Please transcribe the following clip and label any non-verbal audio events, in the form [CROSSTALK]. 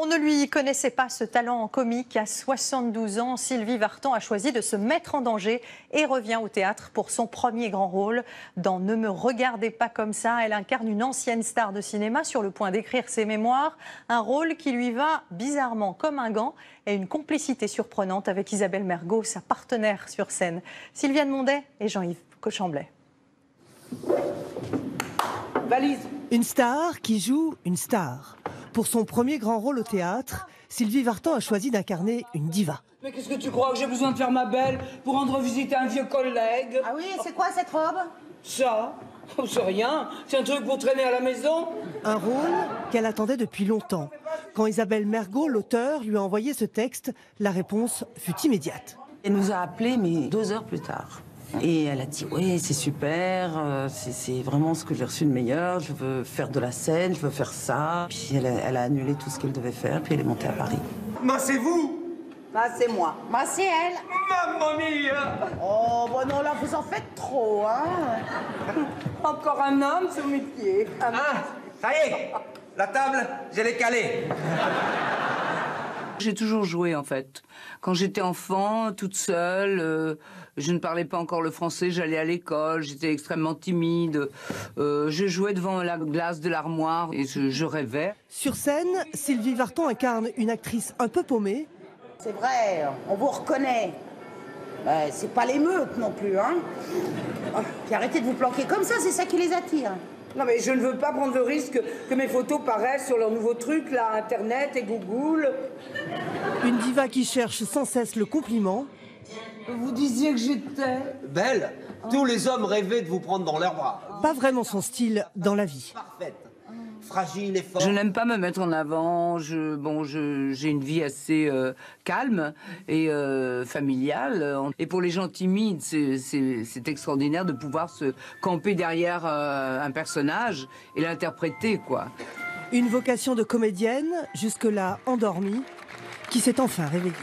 On ne lui connaissait pas ce talent comique. À 72 ans, Sylvie Vartan a choisi de se mettre en danger et revient au théâtre pour son premier grand rôle. Dans Ne me regardez pas comme ça, elle incarne une ancienne star de cinéma sur le point d'écrire ses mémoires. Un rôle qui lui va bizarrement comme un gant et une complicité surprenante avec Isabelle Mergot, sa partenaire sur scène. Sylviane Mondet et Jean-Yves Cochamblet. Valise. Une star qui joue une star. Pour son premier grand rôle au théâtre, Sylvie Vartan a choisi d'incarner une diva. Mais qu'est-ce que tu crois que j'ai besoin de faire ma belle pour rendre visite à un vieux collègue? Ah oui, c'est quoi cette robe? Ça oh, C'est rien, c'est un truc pour traîner à la maison. Un rôle qu'elle attendait depuis longtemps. Quand Isabelle Mergot, l'auteur, lui a envoyé ce texte, la réponse fut immédiate. Elle nous a appelés, mais deux heures plus tard. Et elle a dit oui c'est super, euh, c'est vraiment ce que j'ai reçu de meilleur, je veux faire de la scène, je veux faire ça. Puis elle a, annulé tout ce qu'elle devait faire, puis elle est montée à Paris. Ma c'est vous Ma c'est moi. Ma c'est elle. Mamma mia Oh bon non là vous en faites trop hein. [LAUGHS] Encore un homme sur mes pieds. Ah, ça y est, la table, je l'ai calée. J'ai toujours joué en fait. Quand j'étais enfant, toute seule, euh, je ne parlais pas encore le français, j'allais à l'école, j'étais extrêmement timide. Euh, je jouais devant la glace de l'armoire et je, rêvais. Sur scène, Sylvie Vartan incarne une actrice un peu paumée. C'est vrai, on vous reconnaît. c'est pas l'émeute non plus, hein. Puis arrêtez de vous planquer comme ça, c'est ça qui les attire. Non mais je ne veux pas prendre le risque que mes photos paraissent sur leur nouveau truc, là, Internet et Google. Une diva qui cherche sans cesse le compliment. Vous disiez que j'étais... Belle Tous les hommes rêvaient de vous prendre dans leurs bras. Pas vraiment son style dans la vie. Parfaite. Fragile et forte. Je n'aime pas me mettre en avant. Je, bon, j'ai une vie assez euh, calme et euh, familiale. Et pour les gens timides, c'est extraordinaire de pouvoir se camper derrière euh, un personnage et l'interpréter, quoi. Une vocation de comédienne, jusque-là endormie, qui s'est enfin réveillée.